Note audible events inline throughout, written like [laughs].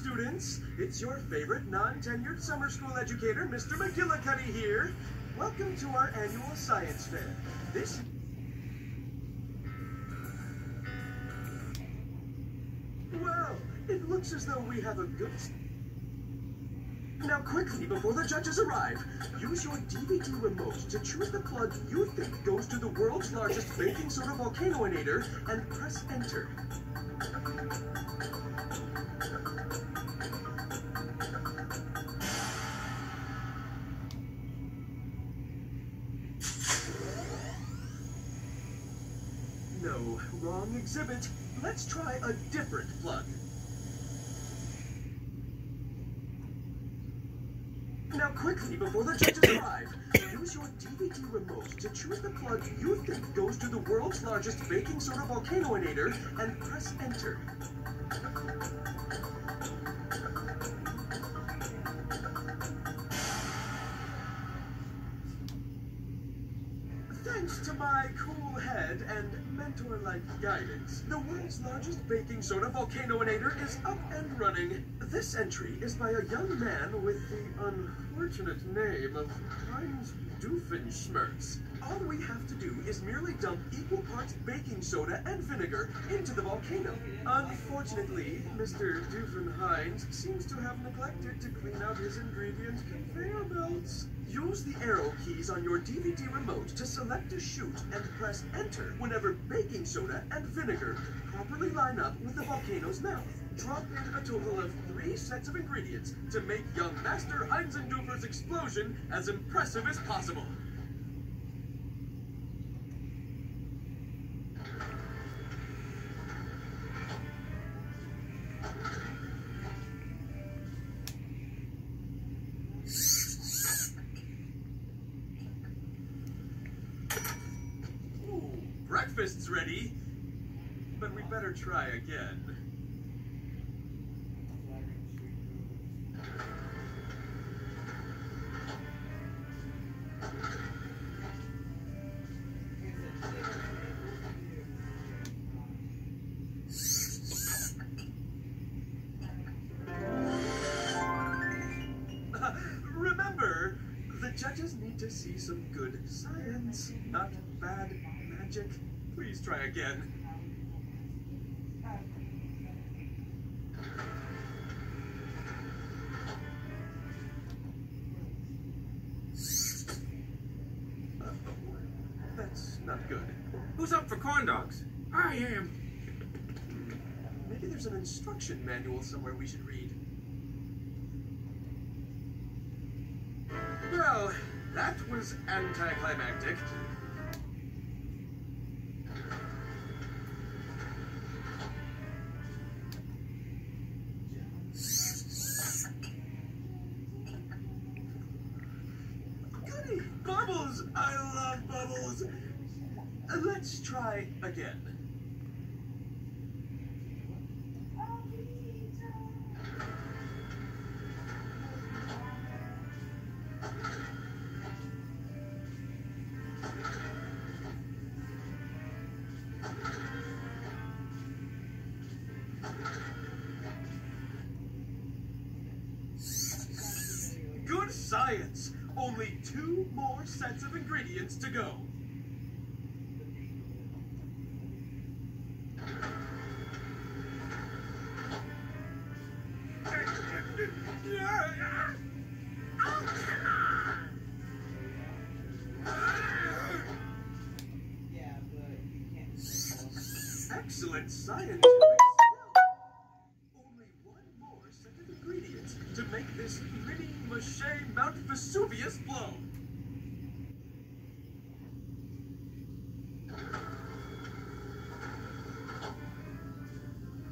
students. It's your favorite non-tenured summer school educator, Mr. McGillicuddy here. Welcome to our annual science fair. This Well, it looks as though we have a good now quickly, before the judges arrive, use your DVD remote to choose the plug you think goes to the world's largest baking soda volcanoinator and press enter. Wrong exhibit. Let's try a different plug. Now quickly, before the judges arrive, use your DVD remote to choose the plug you think goes to the world's largest baking soda volcanoinator and press enter. Thanks to my cool head and mentor-like guidance, the world's largest baking soda volcanoinator is up and running. This entry is by a young man with the unfortunate name of Heinz Doofenshmirtz. All we have to do is merely dump equal parts baking soda and vinegar into the volcano. Unfortunately, Mr. Doofenheinz seems to have neglected to clean out his ingredient conveyor belts. Use the arrow keys on your DVD remote to select a chute and press enter whenever baking soda and vinegar properly line up with the volcano's mouth. Drop in a total of three sets of ingredients to make young Master Heinzendufer's explosion as impressive as possible. Breakfast's ready. But we better try again. [laughs] Remember, the judges need to see some good science, not bad magic. Please try again. That's not good. Who's up for corn dogs? I am. Maybe there's an instruction manual somewhere we should read. Well, that was anticlimactic. More sets of ingredients to go. Yeah, but you can't. Excellent science.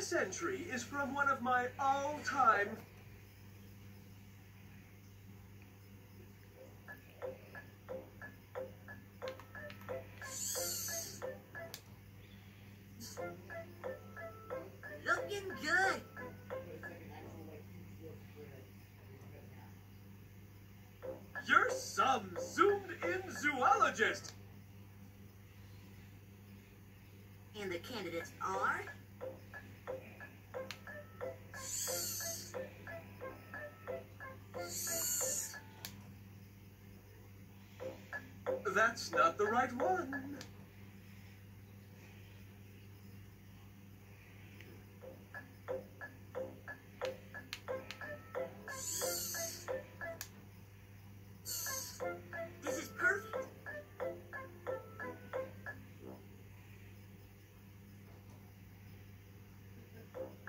This entry is from one of my all-time Looking good. You're some zoomed-in zoologist. And the candidates are That's not the right one. This is perfect.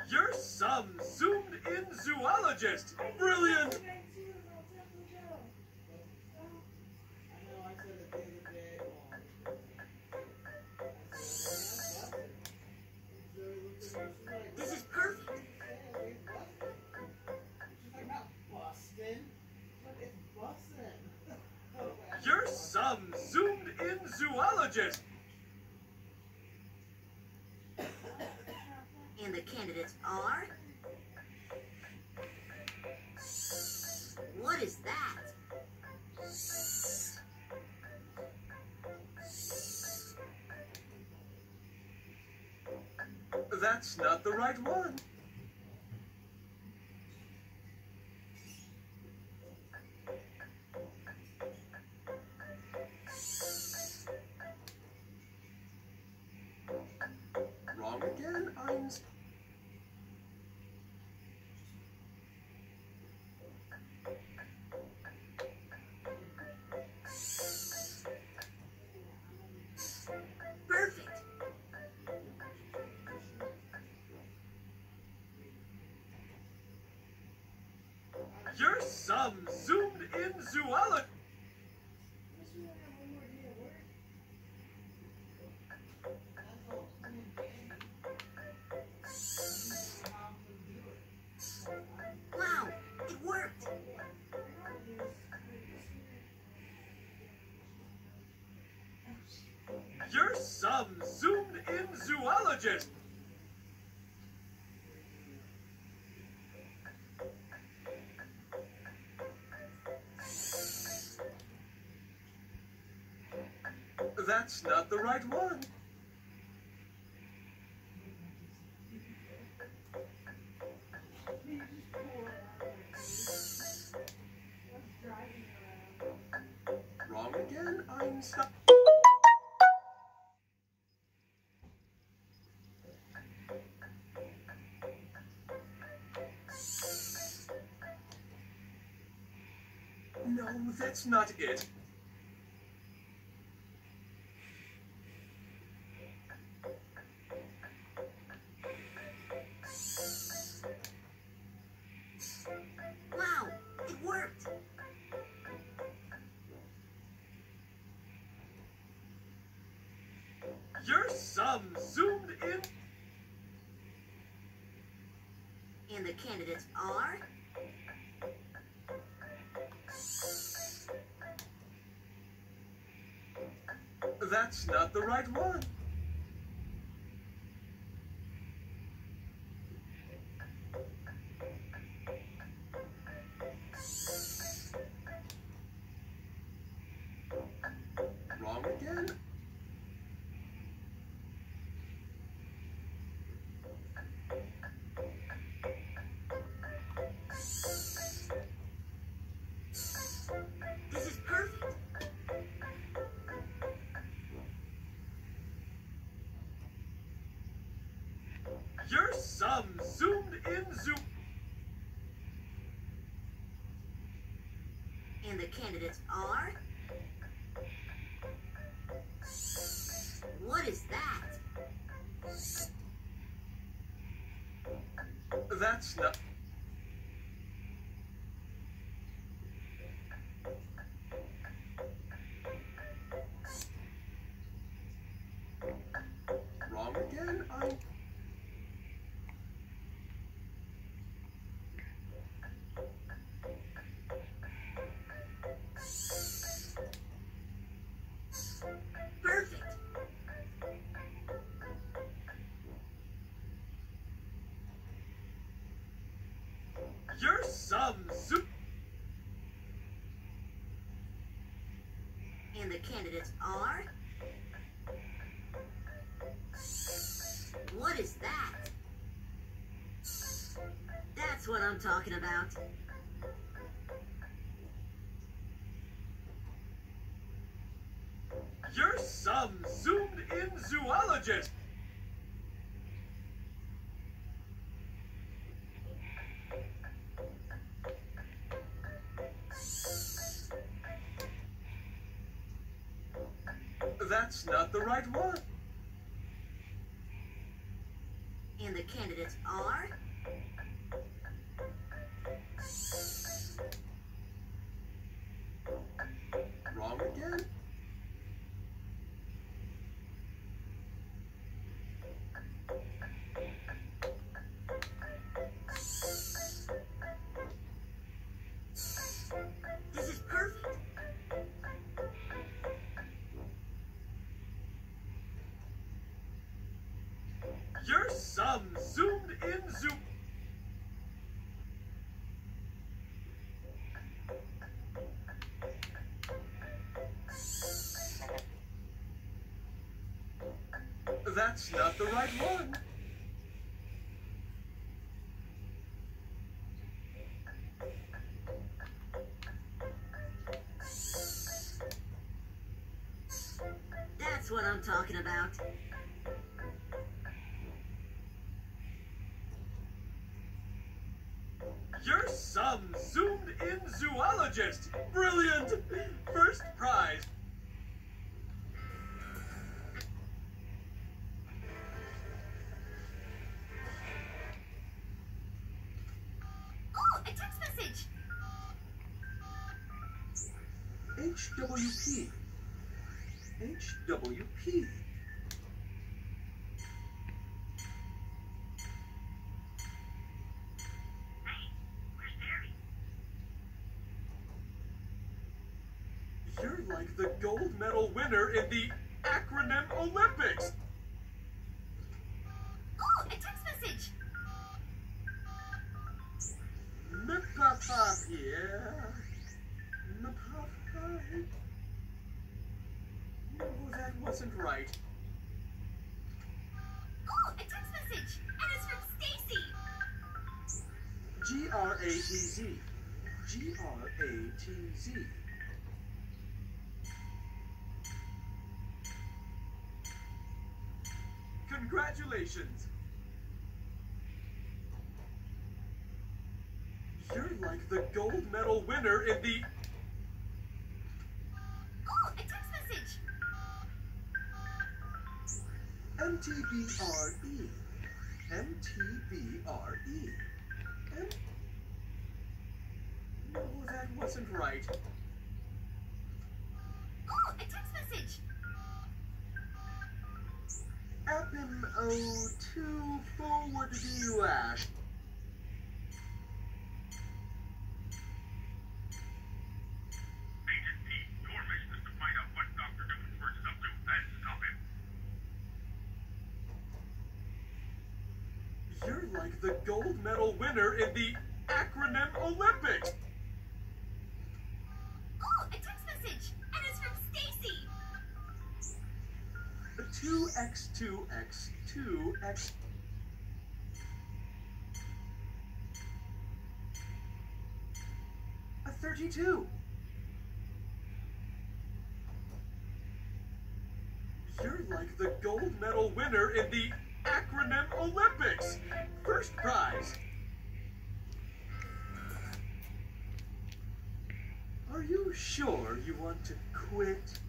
You're some zoomed-in zoologist. Brilliant. And the candidates are. What is that? That's not the right one. Have them do it. Wow, it worked. You're some zoomed-in zoologist. That's not the right one. Wrong again, Einstein. No, that's not it. That's not the right one. The candidates Bum, zoop. And the candidates are... What is that? That's what I'm talking about. You're some zoomed-in zoologist! That's not the right one. And the candidates are. That's not the right one. That's what I'm talking about. You're some zoomed in zoologist. Brilliant. First prize. A text message. HWP. HWP. You're like the gold medal winner in the acronym Olympics. Oh, a text message. Mpapa here. Mpapa. No, that wasn't right. Oh, a text message. And it's from Stacy. G R A T Z. G R A T Z. Congratulations! You're like the gold medal winner in the MTBRE. MTBRE. M- no, that wasn't right. Oh, a text message. APIM02 forward to you, Ash. Agent P, your mission is to find out what Dr. Doofenshmirtz is up to and stop him. You're like the gold medal winner in the acronym Olympics. Oh, a text message. And it's from Stacy. 2x2x2x. A 32. You're like the gold medal winner in the acronym Olympics. First prize. Are you sure you want to quit?